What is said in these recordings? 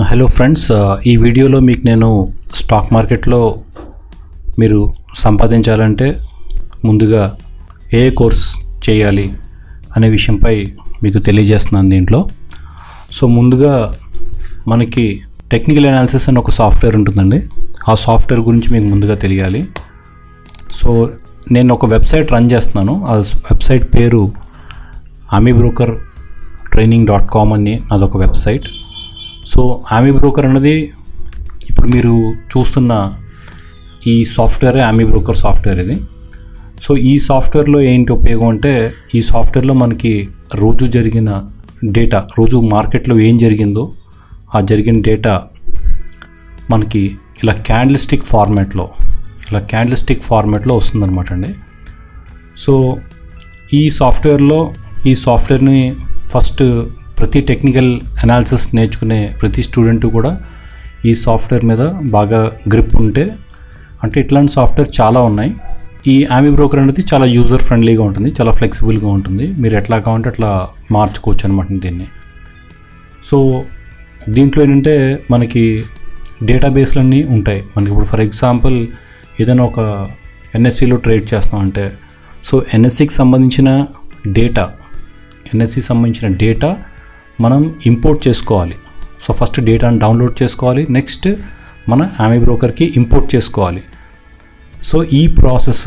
Hello friends ఈ వీడియోలో మీకు నేను స్టాక్ మార్కెట్లో మీరు సంపాదించాలంటే ముందుగా ఏ కోర్స్ చేయాలి అనే విషయంపై మీకు తెలియజేస్తున్నాను దీంట్లో. సో ముందుగా మనకి టెక్నికల్ అనాలిసిస్ అని ఒక సాఫ్ట్వేర్ ఉంటుందండి. ఆ సాఫ్ట్వేర్ గురించి మీకు ముందుగా తెలియాలి. సో నేను ఒక వెబ్సైట్ రన్ చేస్తున్నాను. ఆ వెబ్సైట్ పేరు ఆమీ బ్రోకర్ ట్రైనింగ్ డాట్ కామ్ అని నాదొక వెబ్సైట్ సో ఆమీ బ్రోకర్ అన్నది ఇప్పుడు మీరు చూస్తున్న ఈ సాఫ్ట్వేర్ ఆమీ బ్రోకర్ సాఫ్ట్వేర్ ఇది. సో ఈ సాఫ్ట్వేర్లో ఏంటి ఉపయోగం అంటే ఈ సాఫ్ట్వేర్లో మనకి రోజు జరిగిన డేటా రోజు మార్కెట్లో ఏం జరిగిందో ఆ జరిగిన డేటా మనకి ఇలా క్యాండిల్స్టిక్ ఫార్మాట్లో ఇలా క్యాండిల్స్టిక్ ఫార్మాట్లో వస్తుందన్నమాట అండి. సో ఈ సాఫ్ట్వేర్లో ఈ సాఫ్ట్వేర్ని ఫస్ట్ ప్రతి టెక్నికల్ అనాలిసిస్ నేర్చుకునే ప్రతి స్టూడెంట్ కూడా ఈ సాఫ్ట్వేర్ మీద బాగా గ్రిప్ ఉంటే అంటే ఇట్లాంటి సాఫ్ట్వేర్ చాలా ఉన్నాయి. ఈ ఆమీ బ్రోకర్ అనేది చాలా యూజర్ ఫ్రెండ్లీగా ఉంటుంది చాలా ఫ్లెక్సిబుల్గా ఉంటుంది. మీరు ఎట్లా కావాలంటే అట్లా మార్చుకోవచ్చు అనమాట దీన్ని. సో దీంట్లో ఏంటంటే మనకి డేటాబేస్లన్నీ ఉంటాయి. మనకి ఇప్పుడు ఫర్ ఎగ్జాంపుల్ ఏదైనా ఒక ఎన్ఎస్సిలో ట్రేడ్ చేస్తాం అంటే సో ఎన్ఎస్సికి సంబంధించిన డేటా ఎన్ఎస్సికి సంబంధించిన డేటా మనం ఇంపోర్ట్ చేసుకోవాలి. సో ఫస్ట్ డేటాను డౌన్లోడ్ చేసుకోవాలి. నెక్స్ట్ మన ఆమీ బ్రోకర్కి ఇంపోర్ట్ చేసుకోవాలి. సో ఈ ప్రాసెస్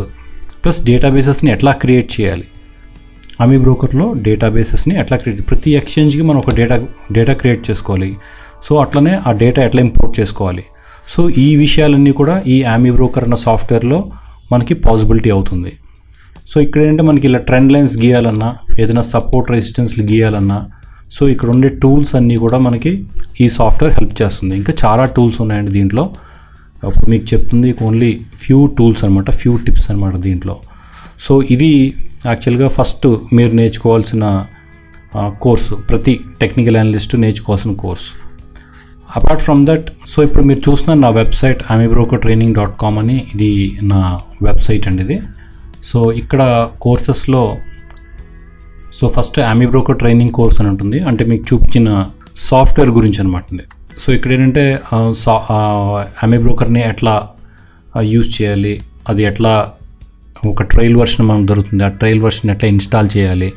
ప్లస్ డేటాబేసెస్ని ఎట్లా క్రియేట్ చేయాలి? ఆమీ బ్రోకర్లో డేటాబేసెస్ని ఎట్లా క్రియేట్ ప్రతి ఎక్స్చేంజ్కి మనం ఒక డేటా డేటా క్రియేట్ చేసుకోవాలి. సో అట్లనే ఆ డేటా ఎట్లా ఇంపోర్ట్ చేసుకోవాలి? సో ఈ విషయాలన్నీ కూడా ఈ ఆమీ బ్రోకర్ అన్న సాఫ్ట్వేర్లో మనకి పాసిబిలిటీ అవుతుంది. సో ఇక్కడ ఏంటంటే మనకి ఇలా ట్రెండ్ లైన్స్ గీయాలన్నా ఏదైనా సపోర్ట్ రెసిస్టెన్స్లు గీయాలన్నా సో ఇక్కడ ఉండే టూల్స్ అన్నీ కూడా మనకి ఈ సాఫ్ట్వేర్ హెల్ప్ చేస్తుంది. ఇంకా చాలా టూల్స్ ఉన్నాయండి దీంట్లో. అప్పుడు మీకు చెప్తుంది ఓన్లీ ఫ్యూ టూల్స్ అనమాట ఫ్యూ టిప్స్ అనమాట దీంట్లో. సో ఇది యాక్చువల్గా ఫస్ట్ మీరు నేర్చుకోవాల్సిన కోర్సు ప్రతి టెక్నికల్ అనలిస్ట్ నేర్చుకోవాల్సిన course apart from that so ఇప్పుడు మీరు చూసిన నా website AmiBroker training dot com అని ఇది నా వెబ్సైట్ అండి ఇది. సో ఇక్కడ కోర్సెస్లో so first AmiBroker training course అని ఉంటుంది. అంటే మీకు చూపించిన సాఫ్ట్వేర్ గురించి అనమాట సో ఇక్కడ ఏంటంటే సా అమీబ్రోకర్ని ఎట్లా యూజ్ చేయాలి? అది ఎట్లా ఒక ట్రయల్ వర్షన్ మనం దొరుకుతుంది. ఆ ట్రయల్ వర్షన్ ఎట్లా ఇన్స్టాల్ చేయాలి?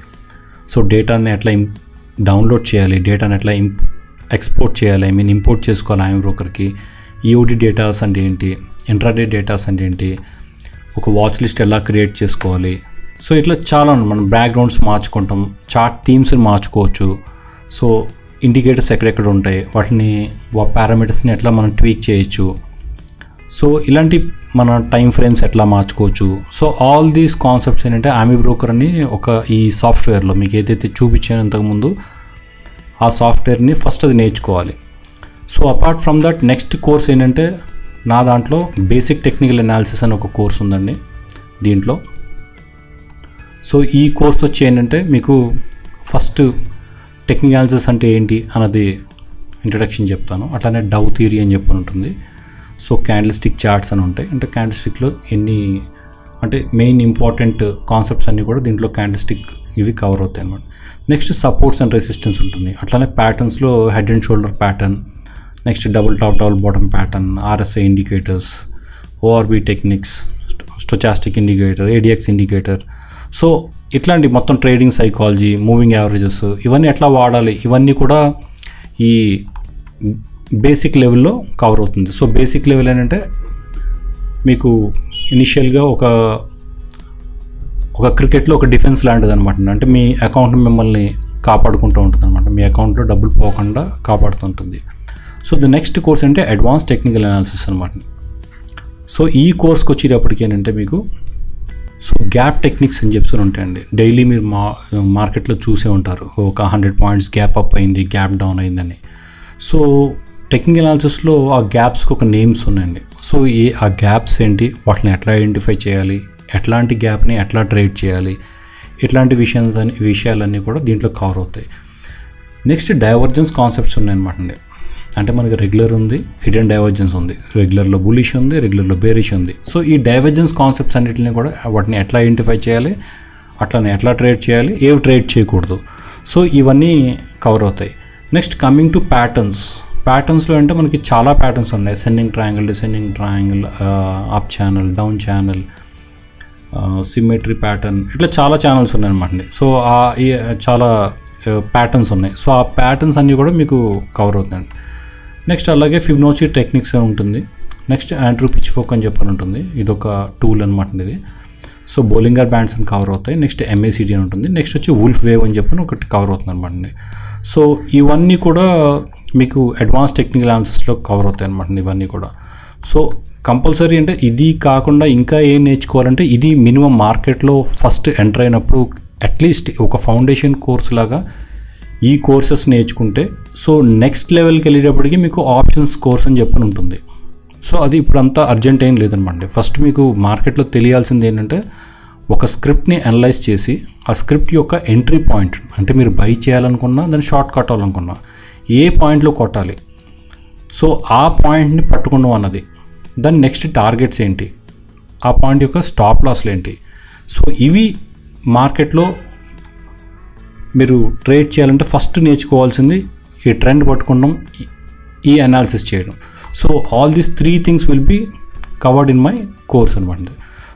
సో డేటాని ఎట్లా డౌన్లోడ్ చేయాలి? డేటాని ఎట్లా ఇంప్ ఎక్స్పోర్ట్ చేయాలి? ఐ మీన్ ఇంపోర్ట్ చేసుకోవాలి ఐఎం బ్రోకర్కి ఈఓడి డేటాస్ అంటే ఏంటి? ఇంట్రాడే డేటాస్ అంటే ఏంటి? ఒక వాచ్ లిస్ట్ ఎలా క్రియేట్ చేసుకోవాలి? సో ఇట్లా చాలా మనం బ్యాక్గ్రౌండ్స్ మార్చుకుంటాం. చార్ట్ థీమ్స్ని మార్చుకోవచ్చు. సో ఇండికేటర్స్ ఎక్కడెక్కడ ఉంటాయి? వాటిని పారామీటర్స్ని ఎట్లా మనం ట్వీక్ చేయొచ్చు? సో ఇలాంటి మన టైం ఫ్రేమ్స్ ఎట్లా మార్చుకోవచ్చు? సో ఆల్ దీస్ కాన్సెప్ట్స్ ఏంటంటే ఆమీ బ్రోకర్ అని ఒక ఈ సాఫ్ట్వేర్లో మీకు ఏదైతే చూపించాను ఇంతకుముందు ఆ సాఫ్ట్వేర్ని ఫస్ట్ అది నేర్చుకోవాలి. So apart from that next course ఏంటంటే నా దాంట్లో బేసిక్ టెక్నికల్ అనాలిసిస్ అని ఒక కోర్స్ ఉందండి దీంట్లో. సో ఈ కోర్స్ వచ్చి ఏంటంటే మీకు ఫస్ట్ టెక్నికాలజీస్ అంటే ఏంటి అన్నది ఇంట్రడక్షన్ చెప్తాను. అట్లానే డౌ థియరీ అని చెప్పి ఉంటుంది సో క్యాండిల్స్టిక్ చార్ట్స్ అని ఉంటాయి. అంటే క్యాండిల్స్టిక్లో ఎన్ని అంటే మెయిన్ ఇంపార్టెంట్ కాన్సెప్ట్స్ అన్నీ కూడా దీంట్లో క్యాండిల్స్టిక్ ఇవి కవర్ అవుతాయి అనమాట నెక్స్ట్ సపోర్ట్స్ అండ్ రెసిస్టెన్స్ ఉంటుంది. అట్లానే ప్యాటర్న్స్లో head and shoulder pattern next double top double bottom pattern RSI indicators ORB techniques stochastic indicator ADX indicator so ఇట్లాంటి మొత్తం ట్రేడింగ్ సైకాలజీ మూవింగ్ యావరేజెస్ ఇవన్నీ ఎట్లా వాడాలి? ఇవన్నీ కూడా ఈ బేసిక్ లెవెల్లో కవర్ అవుతుంది. సో బేసిక్ లెవెల్ ఏంటంటే మీకు ఇనిషియల్గా ఒక ఒక క్రికెట్లో ఒక డిఫెన్స్ లాంటిది అనమాట అంటే మీ అకౌంట్ మిమ్మల్ని కాపాడుకుంటూ ఉంటుంది అనమాట మీ అకౌంట్లో డబ్బులు పోకుండా కాపాడుతుంటుంది సో ద నెక్స్ట్ కోర్స్ అంటే అడ్వాన్స్ టెక్నికల్ అనాలిసిస్ అనమాట సో ఈ కోర్స్కి వచ్చేటప్పటికి ఏంటంటే మీకు సో గ్యాప్ టెక్నిక్స్ అని చెప్పి ఉంటాయండి. డైలీ మీరు మా మార్కెట్లో చూసే ఉంటారు. ఒక హండ్రెడ్ పాయింట్స్ గ్యాప్ అప్ అయింది గ్యాప్ డౌన్ అయిందని. సో టెక్నికల్ అనాలిసిస్లో ఆ గ్యాప్స్కి ఒక నేమ్స్ ఉన్నాయండి. సో ఏ ఆ గ్యాప్స్ ఏంటి వాటిని ఎట్లా ఐడెంటిఫై చేయాలి ఎట్లాంటి గ్యాప్ని ఎట్లా ట్రేడ్ చేయాలి ఇట్లాంటి విషయాలు అని విషయాలన్నీ కూడా దీంట్లో కవర్ అవుతాయి. నెక్స్ట్ డైవర్జెన్స్ కాన్సెప్ట్స్ ఉన్నాయన్నమాట అండి. అంటే మనకి రెగ్యులర్ ఉంది హిడెన్ డైవర్జెన్స్ ఉంది. రెగ్యులర్లో బులిష్ ఉంది రెగ్యులర్లో బేరిష్ ఉంది. సో ఈ డైవర్జెన్స్ కాన్సెప్ట్స్ అన్నింటిని కూడా వాటిని ఎట్లా ఐడెంటిఫై చేయాలి అట్లనే ఎట్లా ట్రేడ్ చేయాలి ఏవి ట్రేడ్ చేయకూడదు. సో ఇవన్నీ కవర్ అవుతాయి. నెక్స్ట్ కమింగ్ టు ప్యాటర్న్స్ ప్యాటర్న్స్లో అంటే మనకి చాలా ప్యాటర్న్స్ ఉన్నాయి. Ascending triangle descending triangle up channel down channel symmetry pattern ఇట్లా చాలా ఛానల్స్ ఉన్నాయి అనమాట సో ఆ ఈ చాలా uh, ప్యాటర్న్స్ ఉన్నాయి. సో ఆ ప్యాటర్న్స్ అన్నీ కూడా మీకు కవర్ అవుతాయండి. నెక్స్ట్ అలాగే ఫిబ్నోచి టెక్నిక్స్ ఉంటుంది. నెక్స్ట్ ఆండ్రూ పిచ్ ఫోక్ అని చెప్పని ఉంటుంది ఇది ఒక టూల్ అనమాట ఇది. సో బౌలింగర్ బ్యాండ్స్ అని కవర్ అవుతాయి. నెక్స్ట్ ఎంఏసిడి అని ఉంటుంది. నెక్స్ట్ వచ్చి వుల్ఫ్ వేవ్ అని చెప్పని ఒకటి కవర్ అవుతుంది అనమాట సో ఇవన్నీ కూడా మీకు అడ్వాన్స్ టెక్నికల్ ఆన్సర్స్లో కవర్ అవుతాయి అనమాట ఇవన్నీ కూడా. సో కంపల్సరీ అంటే ఇది కాకుండా ఇంకా ఏం నేర్చుకోవాలంటే ఇది మినిమం మార్కెట్లో ఫస్ట్ ఎంటర్ అయినప్పుడు అట్లీస్ట్ ఒక ఫౌండేషన్ కోర్స్ లాగా ఈ కోర్సెస్ నేర్చుకుంటే సో నెక్స్ట్ లెవెల్కి వెళ్ళేటప్పటికి మీకు ఆప్షన్స్ కోర్స్ అని చెప్పని ఉంటుంది. సో అది ఇప్పుడు అంతా అర్జెంట్ ఏం లేదనమాట. ఫస్ట్ మీకు మార్కెట్లో తెలియాల్సింది ఏంటంటే ఒక స్క్రిప్ట్ని అనలైజ్ చేసి ఆ స్క్రిప్ట్ యొక్క ఎంట్రీ పాయింట్ అంటే మీరు బై చేయాలనుకున్నా దాన్ని షార్ట్ కట్టాలనుకున్నా ఏ పాయింట్లో కొట్టాలి? సో ఆ పాయింట్ని పట్టుకున్నాం అన్నది. దాని నెక్స్ట్ టార్గెట్స్ ఏంటి? ఆ పాయింట్ యొక్క స్టాప్ లాస్లు ఏంటి? సో ఇవి మార్కెట్లో మీరు ట్రేడ్ చేయాలంటే ఫస్ట్ నేర్చుకోవాల్సింది ఈ ట్రెండ్ పట్టుకోవడం ఈ- అనాలిసిస్ చేయడం. So all these three things will be covered in my course అనమాట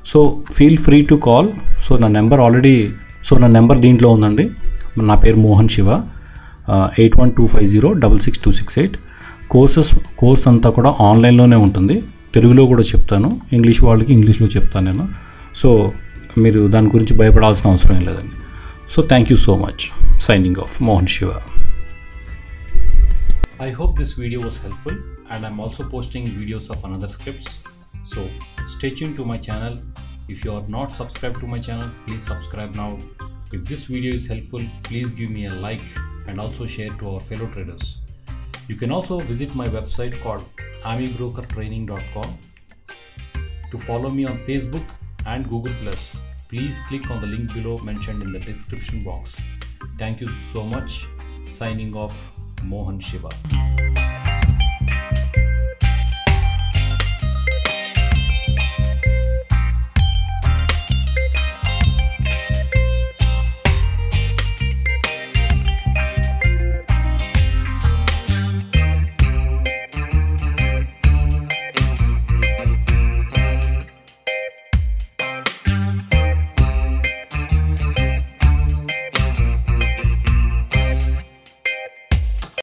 so feel free to call so నా నెంబర్ ఆల్రెడీ సో నా నెంబర్ దీంట్లో ఉందండి. నా పేరు Mohan Shiva. Eight one two five zero double six two six eight courses course అంతా కూడా ఆన్లైన్లోనే ఉంటుంది. తెలుగులో కూడా చెప్తాను. ఇంగ్లీష్ వాళ్ళకి ఇంగ్లీష్లో చెప్తాను నేను. సో మీరు దాని గురించి భయపడాల్సిన అవసరం ఏం లేదండి. So thank you so much signing off Mohan Shiva. I hope this video was helpful and I'm also posting videos of another scripts. So stay tuned to my channel. If you are not subscribed to my channel, please subscribe now. If this video is helpful, please give me a like and also share to our fellow traders. You can also visit my website called amibrokertraining.com. To follow me on Facebook and Google Plus, please click on the link below mentioned in the description box. Thank you so much. Signing off, Mohan Shiva